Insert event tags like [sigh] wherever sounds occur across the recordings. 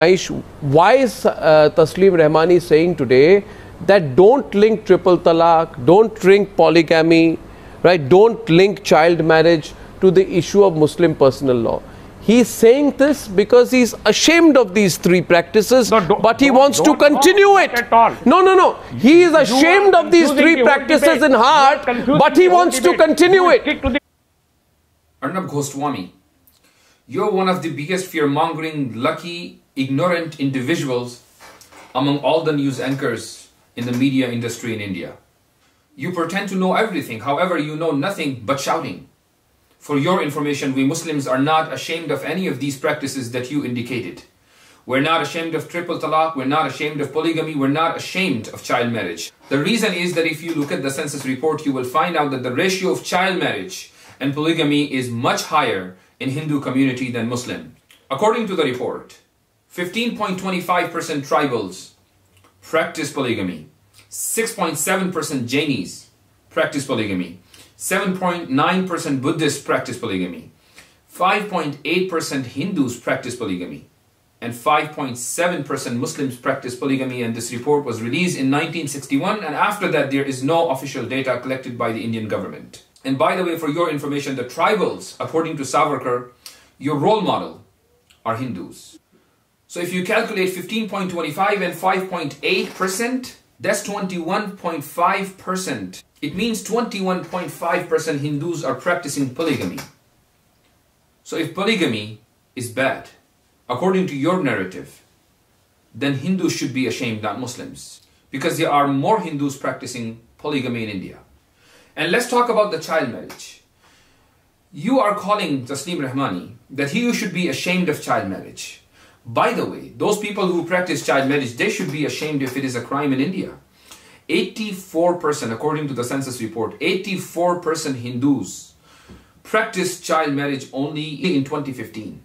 Aish, why is uh, Taslim Rahmani saying today that don't link triple talaq, don't link polygamy, right? Don't link child marriage to the issue of Muslim personal law. He's saying this because he's ashamed of these three practices, No, but he wants to continue it. at all. No, no, no. He is ashamed of these three the practices in heart, but he wants to continue it. stick to the Arnab Goswami, you're one of the biggest fear mongering, lucky, ignorant individuals among all the news anchors in the media industry in India. You pretend to know everything, however, you know nothing but shouting. For your information, we Muslims are not ashamed of any of these practices that you indicated. We're not ashamed of triple talaq, we're not ashamed of polygamy, we're not ashamed of child marriage. The reason is that if you look at the census report, you will find out that the ratio of child marriage and polygamy is much higher in Hindu community than Muslim. According to the report, 15.25% tribals practice polygamy, 6.7% Jainis practice polygamy, 7.9% Buddhists practice polygamy, 5.8% Hindus practice polygamy, and 5.7% Muslims practice polygamy. And this report was released in 1961, and after that, there is no official data collected by the Indian government. And by the way, for your information, the tribals, according to Savarkar, your role model are Hindus. So if you calculate 15.25 and 5.8%, that's 21.5%. It means 21.5% Hindus are practicing polygamy. So if polygamy is bad, according to your narrative, then Hindus should be ashamed, not Muslims. Because there are more Hindus practicing polygamy in India. And let's talk about the child marriage. You are calling Taslim Rahmani that he should be ashamed of child marriage. By the way, those people who practice child marriage, they should be ashamed if it is a crime in India. 84%, according to the census report, 84% Hindus practiced child marriage only in 2015.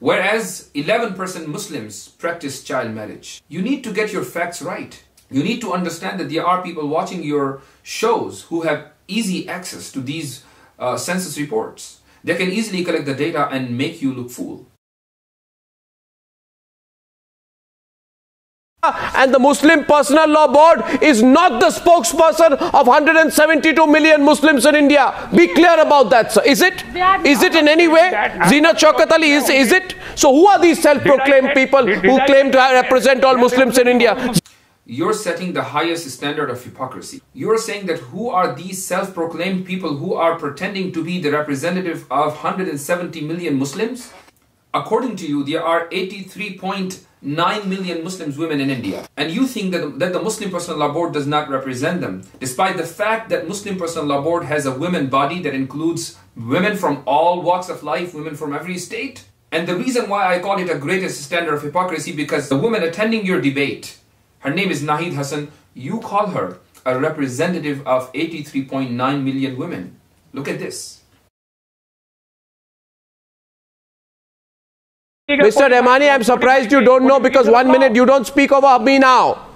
Whereas 11% Muslims practice child marriage. You need to get your facts right. You need to understand that there are people watching your shows who have easy access to these uh, census reports. They can easily collect the data and make you look fool. and the Muslim Personal Law Board is not the spokesperson of 172 million Muslims in India. Be clear about that, sir. Is it? Is it in any way? Zeenat Shaukat Ali, is, is it? So who are these self-proclaimed people who claim to represent all Muslims in India? You're setting the highest standard of hypocrisy. You're saying that who are these self proclaimed people who are pretending to be the representative of 170 million Muslims? According to you, there are 83.9 million Muslims women in India. And you think that, that the Muslim Personal Law Board does not represent them, despite the fact that Muslim Personal Law Board has a women body that includes women from all walks of life, women from every state. And the reason why I call it a greatest standard of hypocrisy because the woman attending your debate, her name is Nahid Hassan, you call her a representative of 83.9 million women. Look at this. Mr. Rahmani, I'm surprised you don't know because one minute you don't speak over me now.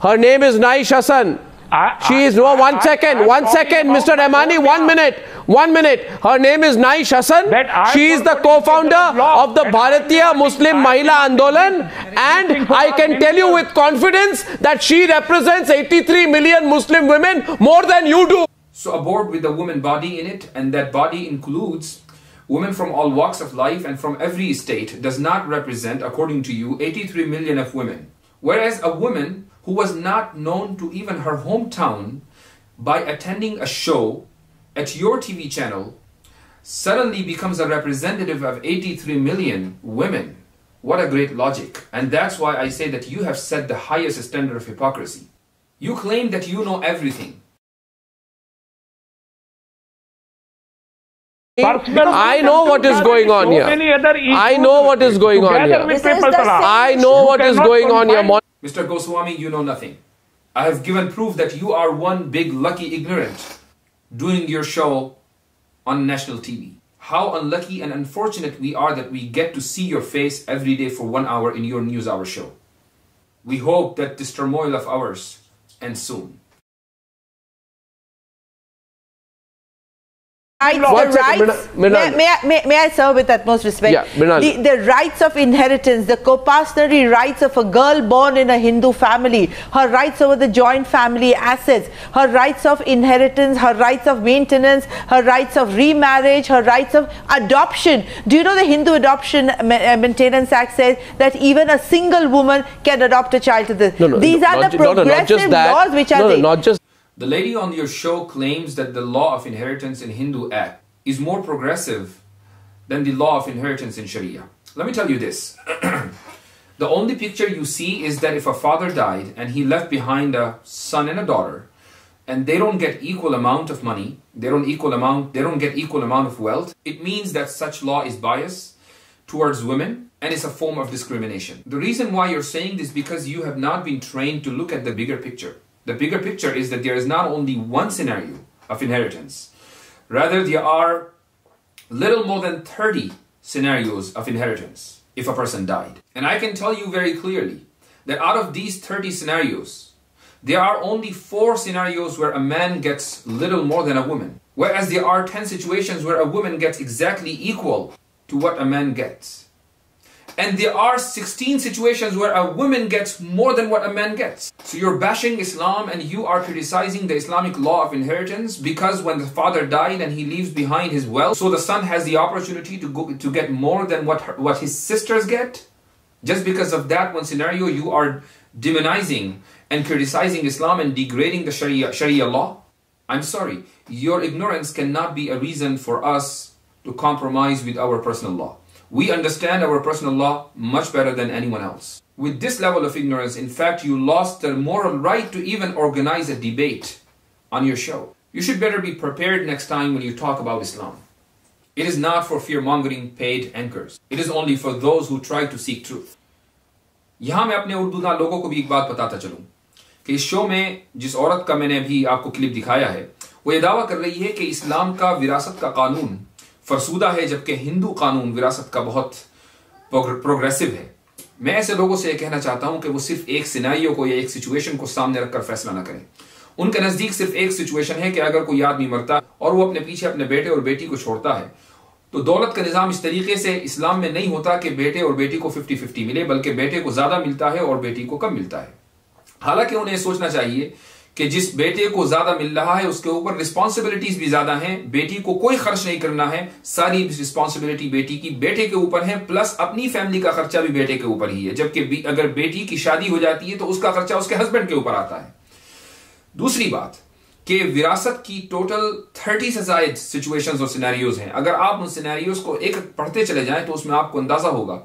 Her name is Naish Hassan. I- She is no I- one I- second, I'm one talking second, about Mr. my Rahmani, one minute, one minute. Her name is Naish Hassan. She is the co-founder of the Bharatiya Muslim Mahila Andolan, and I can tell you with confidence that she represents 83 million Muslim women more than you do. So, a board with a woman body in it, and that body includes women from all walks of life and from every state, does not represent, according to you, 83 million of women. Whereas a woman who was not known to even her hometown by attending a show at your TV channel suddenly becomes a representative of 83 million women. What a great logic. And that's why I say that you have set the highest standard of hypocrisy. You claim that you know everything. I know what is going on So here. I know what is going on here. with This is triple the talaq. I know what is going on here. Mr. Goswami, you know nothing. I have given proof that you are one big lucky ignorant doing your show on national TV. How unlucky and unfortunate we are that we get to see your face every day for one hour in your news hour show. We hope that this turmoil of ours ends soon. One the rights, Mina- Mina- may, I, may, may I serve with utmost respect? Yeah, the, the rights of inheritance, the coparcenary rights of a girl born in a Hindu family, her rights over the joint family assets, her rights of inheritance, her rights of maintenance, her rights of remarriage, her rights of adoption. Do you know the Hindu Adoption uh, Maintenance Act says that even a single woman can adopt a child to this? No, no, These no, are not the ju- no, no, progressive not just that. laws which are no, no, not just The lady on your show claims that the law of inheritance in Hindu Act is more progressive than the law of inheritance in Sharia. Let me tell you this. [clears throat] the only picture you see is that if a father died and he left behind a son and a daughter, and they don't get equal amount of money, they don't equal amount, they don't get equal amount of wealth, it means that such law is biased towards women and it's a form of discrimination. The reason why you're saying this because you have not been trained to look at the bigger picture. The bigger picture is that there is not only one scenario of inheritance, rather there are little more than 30 scenarios of inheritance if a person died. And I can tell you very clearly that out of these 30 scenarios, there are only four scenarios where a man gets little more than a woman, whereas there are 10 situations where a woman gets exactly equal to what a man gets. And there are 16 situations where a woman gets more than what a man gets. So you're bashing Islam and you are criticizing the Islamic law of inheritance because when the father died and he leaves behind his wealth, so the son has the opportunity to go to get more than what her, what his sisters get. Just because of that one scenario, you are demonizing and criticizing Islam and degrading the Sharia, Sharia law. I'm sorry, your ignorance cannot be a reason for us to compromise with our personal law. We understand our personal law much better than anyone else. With this level of ignorance, in fact, you lost the moral right to even organize a debate on your show. You should better be prepared next time when you talk about Islam. It is not for fear mongering paid anchors. It is only for those who try to seek truth. यहां मैं अपने उर्दू ना लोगों को भी एक बात बताता चलूं कि इस शो में जिस औरत का मैंने अभी आपको क्लिप दिखाया है वो ये दावा कर रही है कि इस्लाम का विरासत का कानून فرسودہ ہے جبکہ ہندو قانون وراثت کا بہت پروگریسیو ہے۔ میں ایسے لوگوں سے یہ کہنا چاہتا ہوں کہ وہ صرف ایک سینائیو کو یا ایک سچویشن کو سامنے رکھ کر فیصلہ نہ کریں۔ ان کے نزدیک صرف ایک سچویشن ہے کہ اگر کوئی آدمی مرتا اور وہ اپنے پیچھے اپنے بیٹے اور بیٹی کو چھوڑتا ہے، تو دولت کا نظام اس طریقے سے اسلام میں نہیں ہوتا کہ بیٹے اور بیٹی کو ففٹی ففٹی ملے، بلکہ بیٹے کو زیادہ ملتا ہے اور بیٹی کو کم ملتا ہے۔ حالانکہ انہیں سوچنا چاہیے کہ جس بیٹے کو زیادہ مل رہا ہے، اس کے اوپر رسپانسبلٹیز بھی زیادہ ہیں۔ بیٹی کو کوئی خرچ نہیں کرنا ہے۔ ساری رسپانسبلٹی بیٹی کی بیٹے کے اوپر ہے پلس اپنی فیملی کا خرچہ بھی بیٹے کے اوپر ہی ہے۔ جبکہ اگر بیٹی کی شادی ہو جاتی ہے تو اس کا خرچہ اس کے ہسبینڈ کے اوپر آتا ہے۔ دوسری بات کہ وراثت کی ٹوٹل تھرٹی سے زائد سچویشنز اور سیناریوز ہیں۔ اگر آپ ان سیناریوز کو ایک پڑھتے چلے جائیں تو اس میں آپ کو اندازہ ہوگا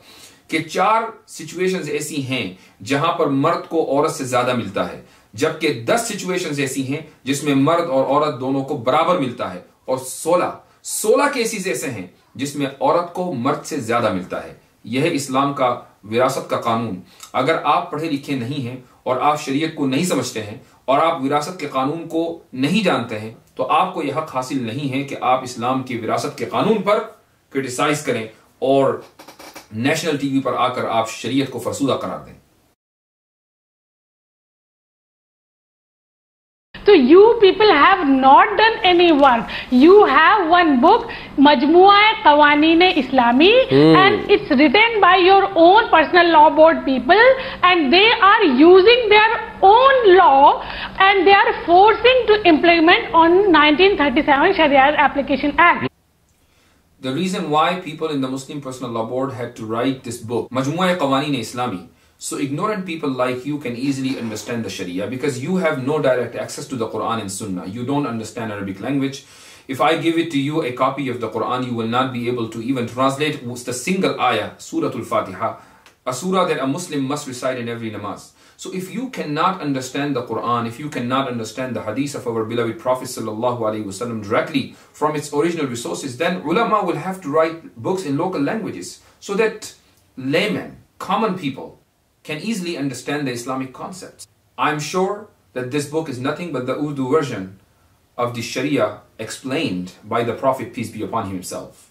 کہ چار سچویشنز ایسی ہیں جہاں پر مرد کو عورت سے زیادہ ملتا ہے۔ جبکہ دس سچویشنز ایسی ہیں جس میں مرد اور عورت دونوں کو برابر ملتا ہے اور سولہ سولہ کیسز ایسے ہیں جس میں عورت کو مرد سے زیادہ ملتا ہے۔ یہ اسلام کا وراثت کا قانون۔ اگر آپ پڑھے لکھے نہیں ہیں اور آپ شریعت کو نہیں سمجھتے ہیں اور آپ وراثت کے قانون کو نہیں جانتے ہیں، تو آپ کو یہ حق حاصل نہیں ہے کہ آپ اسلام کی وراثت کے قانون پر کرٹیسائز کریں اور نیشنل ٹی وی پر آ کر آپ شریعت کو فرسودہ قرار دیں۔ So you people have not done any work. You have one book, Majmua Qawanin Islami, hmm. and it's written by your own personal law board people, and they are using their own law and they are forcing to implement on 1937 Sharia Application Act. The reason why people in the Muslim Personal Law Board had to write this book, Majmua Qawanin Islami, so ignorant people like you can easily understand the Sharia because you have no direct access to the Quran and Sunnah. You don't understand Arabic language. If I give it to you a copy of the Quran, you will not be able to even translate the single ayah, Surah Al-Fatiha, a surah that a Muslim must recite in every namaz. So if you cannot understand the Quran, if you cannot understand the hadith of our beloved Prophet wasallam directly from its original resources, then ulama will have to write books in local languages so that laymen, common people, can easily understand the Islamic concepts. I'm sure that this book is nothing but the Urdu version of the Sharia explained by the Prophet, peace be upon him himself.